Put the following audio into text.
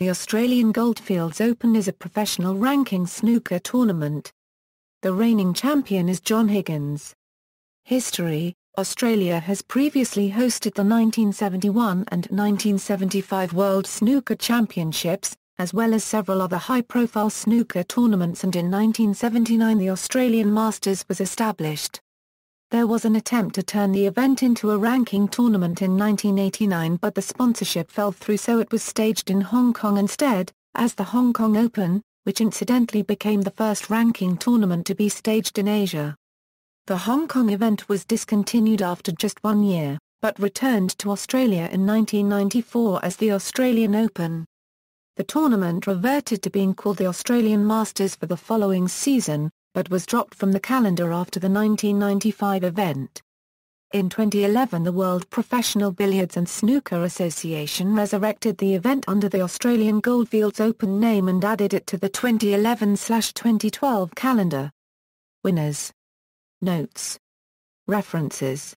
The Australian Goldfields Open is a professional ranking snooker tournament. The reigning champion is John Higgins. History Australia has previously hosted the 1971 and 1975 World Snooker Championships, as well as several other high-profile snooker tournaments and in 1979 the Australian Masters was established. There was an attempt to turn the event into a ranking tournament in 1989 but the sponsorship fell through so it was staged in Hong Kong instead, as the Hong Kong Open, which incidentally became the first ranking tournament to be staged in Asia. The Hong Kong event was discontinued after just one year, but returned to Australia in 1994 as the Australian Open. The tournament reverted to being called the Australian Masters for the following season, but was dropped from the calendar after the 1995 event. In 2011 the World Professional Billiards and Snooker Association resurrected the event under the Australian Goldfields Open name and added it to the 2011-2012 calendar. Winners Notes References